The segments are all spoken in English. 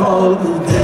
all the danger,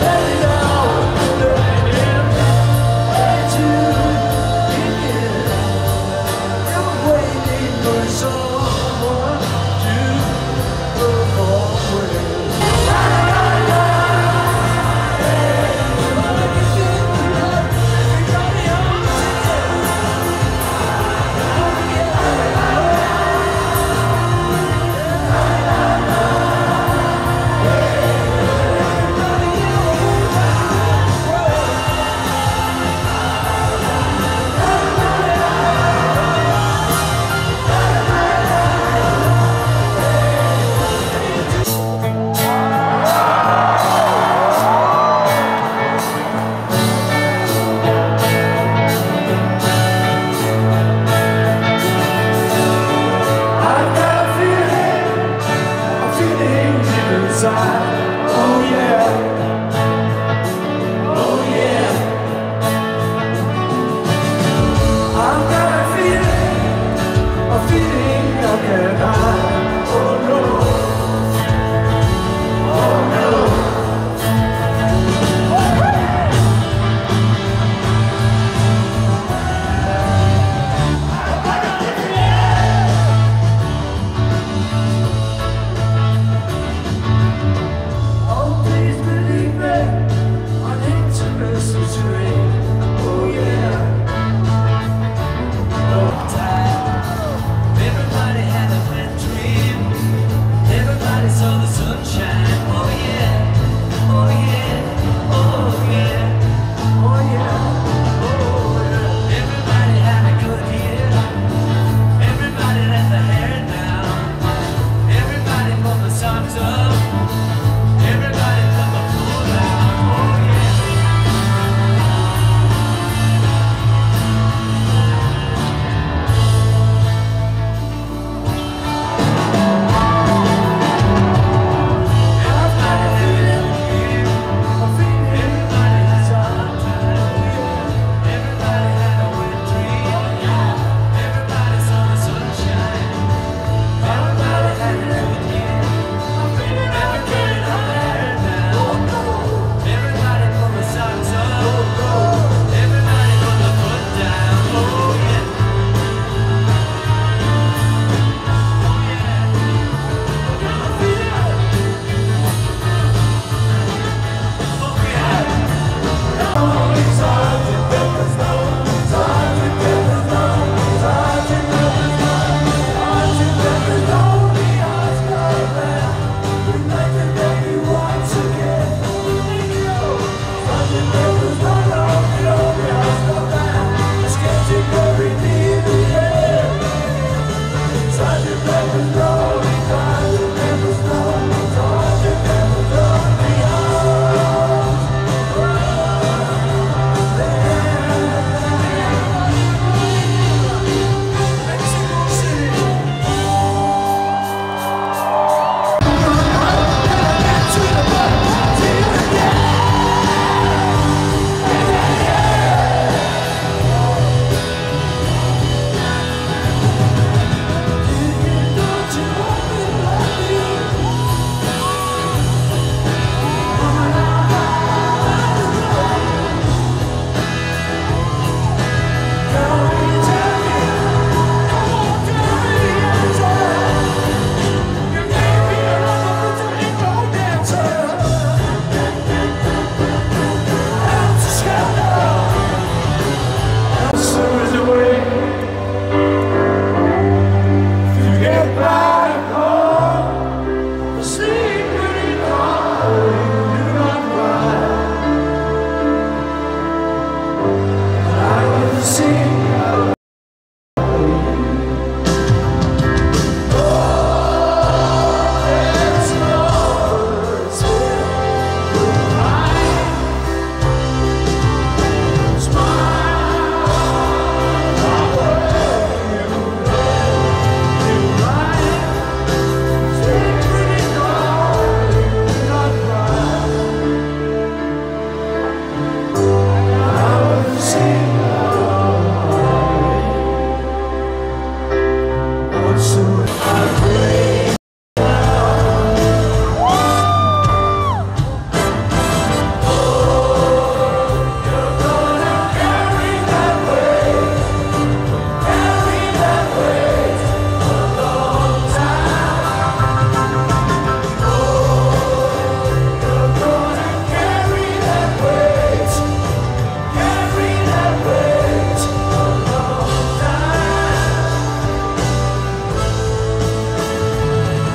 Hey!